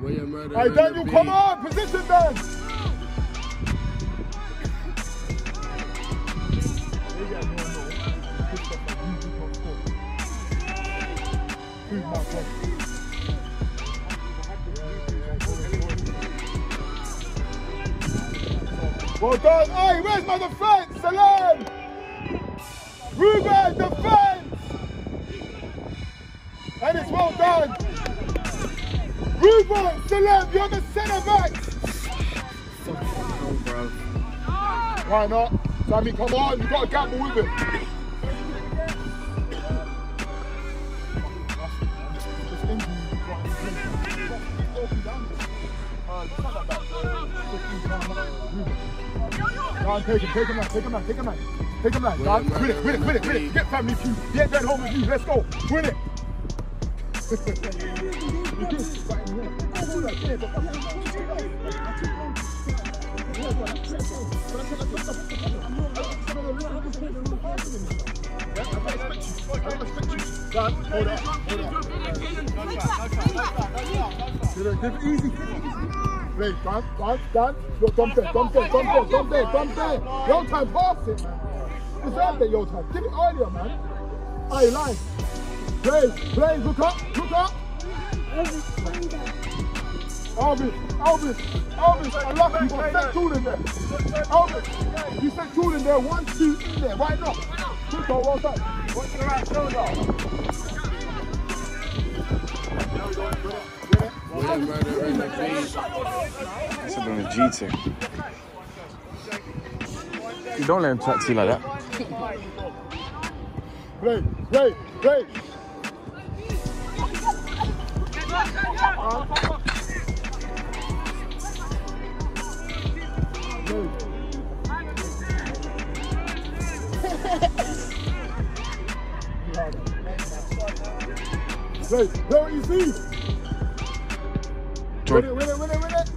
William Murder. Hey, Daniel, come on! Position, Dan! They get Well done. Hey, where's my defense? Salam! Ruben, defense! And it's well done. Ruben, Salam, you're the centre back. Bro. Why not? Sammy, come on, you got to gamble with it. On, take him, take him now, take him now, take him now. Take him go on. Win it, win it, win it, win it. Get family feud. Get that home with you. Let's go. Win it. Hold up, hold up. Give it easy, give it easy. Play, done, done, done. Look, dump there, dump there, dump there, dump there, dump there. Your time, pass it, man. Deserve that, your time. Give it earlier, man. Aye, line. Play, play, look up, look up. Alvin, Alvin, Alvin, I love you, but set tool in there. Alvin, you set tool in there, one, two, in there, why not? Good ball, well done. What's the right shoulder? Been a. You don't let him chat to you like that. Play, play, play. Play, play what you see. Win it, win it, win it, win it.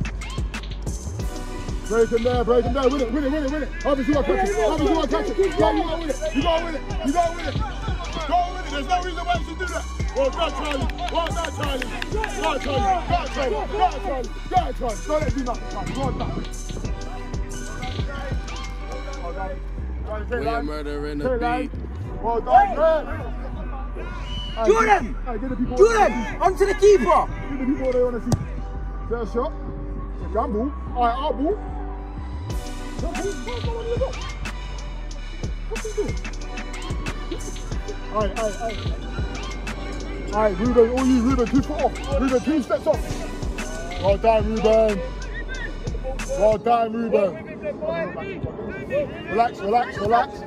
Break him there, break him there, win it, win it, win it, win it. Obviously, you gotta catch it. Obviously, you gotta catch it. Go, you gotta win it. You gotta win it. You gotta win it. Go win it. There's no reason why you should do that. Well done, Charlie. Well done, Charlie. Go on, Charlie. Go on, Charlie. Go on, Charlie. Go on, Charlie. Don't let me do nothing, Charlie. Well done. Well done. Charlie, William. Murder in the beat. Well done, man. Jordan! Jordan! Onto the keeper! Give the people what they want to see. Fair shot. Gamble. All right, our ball. What's he doing? All right, all right, all right. All right, Ruben, all you, Ruben, two foot off. Ruben, two steps off. Well done, Ruben. Well done, Ruben. Relax, relax, relax.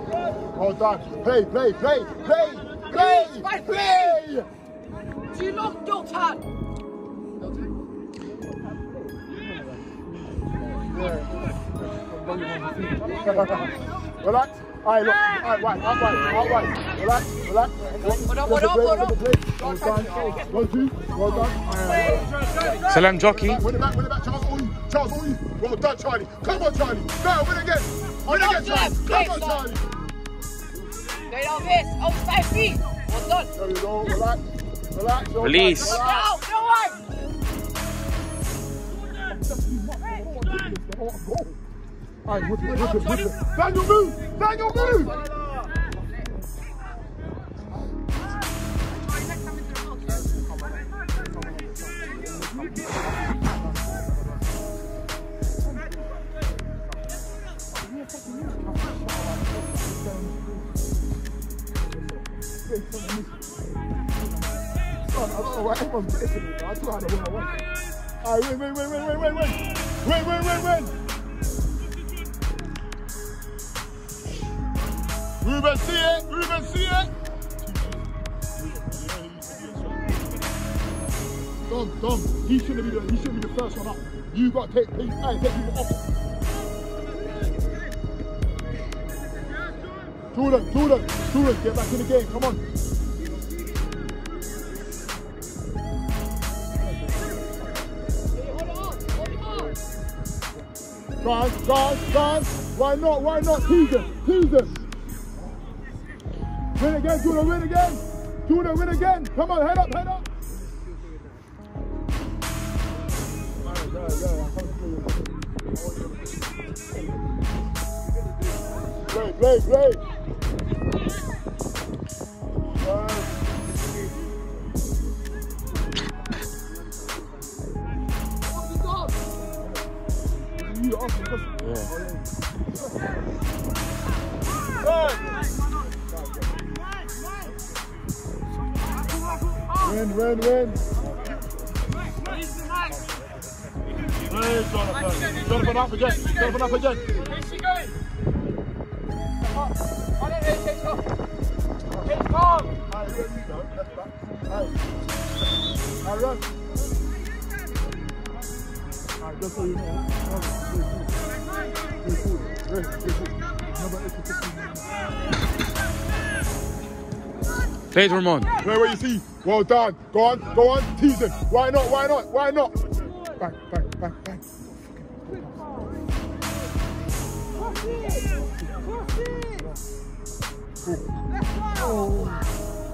Well done. Play, play, play, play, play, play. Do you not don't hand? Relax. All right, look. All right, right, all right, right. Relax, relax. What up, what up, what up? Well done. Well done. Well. Salam jockey. Win it back, win it back. Charles, all you. Charles, all you. Well done, Charlie. Come on, Charlie. Now, win again. Win again, Charlie. Come on, Charlie. Straight on this, outside feet. Well done. There you go. Relax. Relax. Release. done. Relax. No, no one. All right, whip it, whip it, whip it. Daniel, move! Daniel, move! Son, I don't know why everyone's me, but I All right, win, win, win, win, win, win, win. Win, win, win, win. Ruben, see it. Ruben, see it. Dom, Dom, he shouldn't be the he shouldn't be the first one up. You got to take take, take people off. Tudor, Tudor, Tudor, get back in the game. Come on. Guys, guys, guys, why not, why not, tease us, tease us. Win again, Tudor, win again. Tudor, win again. Come on, head up, head win, win, win. Hey, Jonathan. Jonathan up again. Jonathan up again. Where's she going? I don't know, take off. Take off. Hey, run. Alright, just so you know. Good food. Good food. Good food. Number 8 to 15. Plays Ramon. Play where you see. Well done. Go on, go on, tease him. Why not, why not, why not? Back, back, back, back.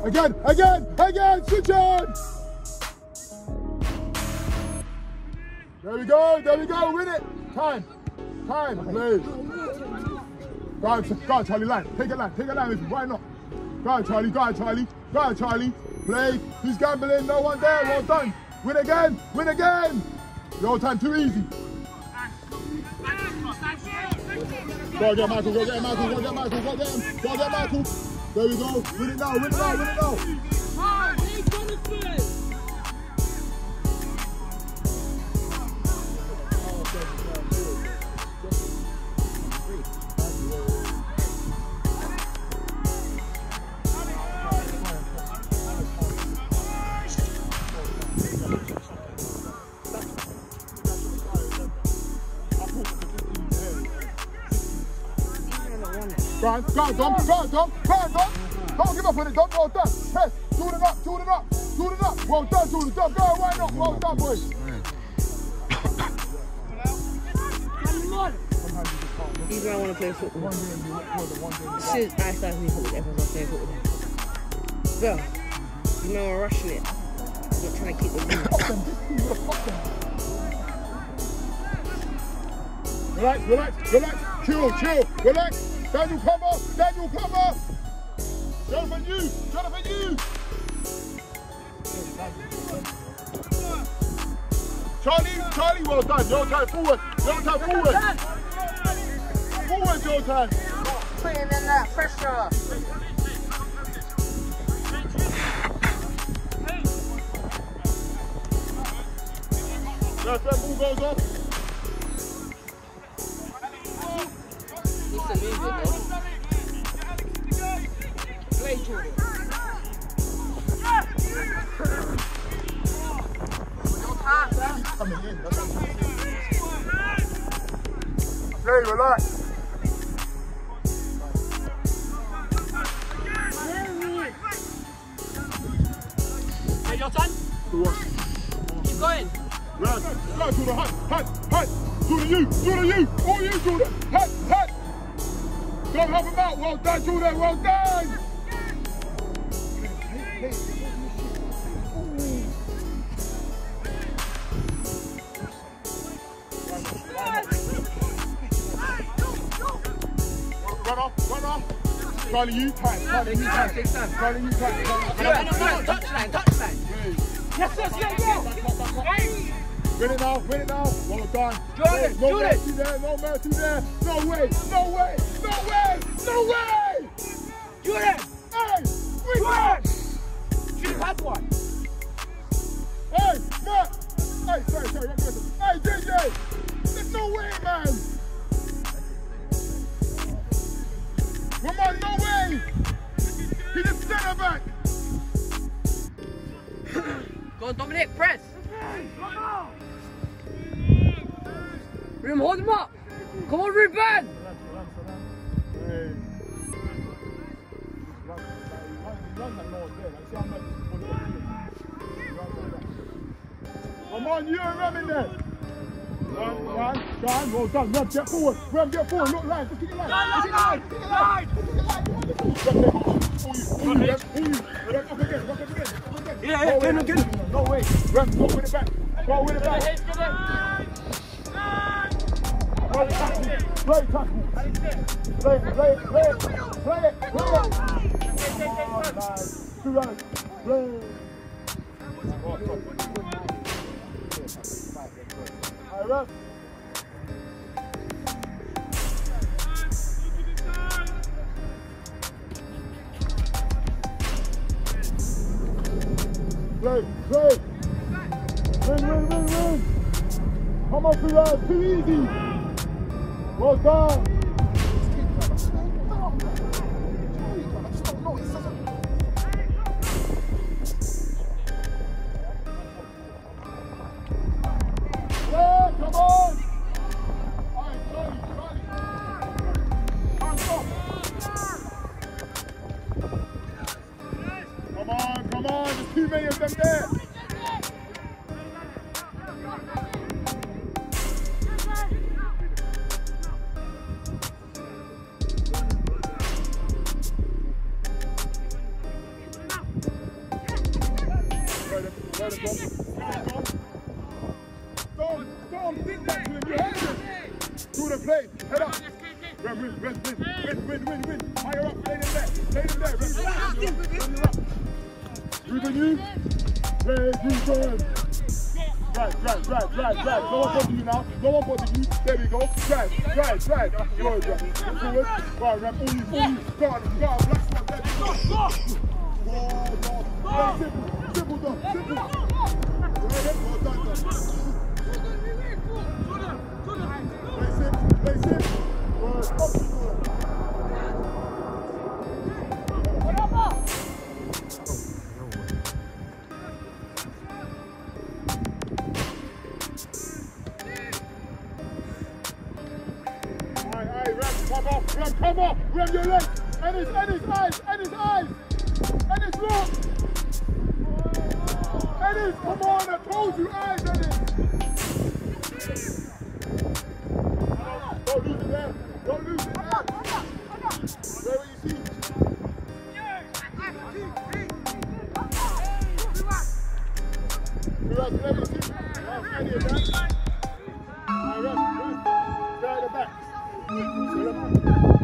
Again, again, again, switch on! There we go, there we go, win it! Time, time, please. Go on, go on Charlie, line, take a line, take a line, why not? Go on, Charlie, go on, Charlie. Go on, Charlie. Play, he's gambling, no one there, well done. Win again, win again! Your time too easy. Go get Michael, go get Michael, go get Michael, go get him, go get Michael. There we go, win it now, win it now, win it now. On, go on, Dom, go go on, Dom. Don't give up on it, Dom, well done. Hey, Jordan up, Jordan up, Jordan up. Well done, Jordan, Dom, go, why not? Well done, boys. Even I want to play football. One game, you look for the one game. Since I started playing football, everyone's playing football. Bro, you know I'm rushing it. I'm not trying to keep the ball. Fuck them, this team, what fuck them. Relax, relax, relax, chill, chill, relax. Daniel cover, Daniel cover. Jonathan, you, Jonathan, you. Charlie, Charlie, well done. Your time forward, your time forward. Forward, your time. Putting in that pressure. Left that ball goes off. Hey, your turn. On. Keep going. Right, right, Jordan, hut, hut, hut. Jordan, you, Jordan, you, all you, Jordan, hut, hut. Don't help him out. Well done, Jordan, well done. Run Charlie, you tight. Ah, Charlie, you tight. Charlie, you tight. Touchline, touchline. Yes, yes, yes, yes. Win it now, win it now. Well done. Jordan, no, no Jordan. mercy there, no mercy there. No way, no way, no way, no way. Jordan, Hey, we Jordan. Should have had one. Hey, Matt. Hey, sorry, sorry. Hey, JJ. There's no way, man. Back. Go on, Dominic, press. Room, hold him up. Come on, Ruben. Come on, you and Ram in there. Run, run, run. Well done. Rem, get forward. Rem, get forward. Look line. Just keep it line. Just keep it line. Line. Keep it line. All you, all you, all you. Up again, up again, again. Yeah, yeah, get him, get. No way. Rem, go with it back. Go with it back. Tackle. Tackle. Play it, play it, play it. Play it, play it. Come on, guys. Two runs. Play Oh, ref. Play, play. Win, win. Come on, runs. Too easy. Well done. Don't, don't think that to. You him. Do the play. Head up. Win, win, win, win, win, win, win. Higher up. Play them there. Play them there. Run, run. Ruben, you. Play, Ruben. Drive, drive, drive, drive, drive. No one bother you now. No one bother you. There we go. Drive, drive, drive. Go, drive. Forward. Go on, run. All you, all you. Go on, go on. Black swan. There we go. Go, go. Very simple. Simple, though. Simple. Come come off, your legs, and his, and his eyes, and his eyes, and his look. Come on, I told you, eyes, Ennis. Don't lose it there, don't lose it there. Where will you see? Any of that. All right. Stay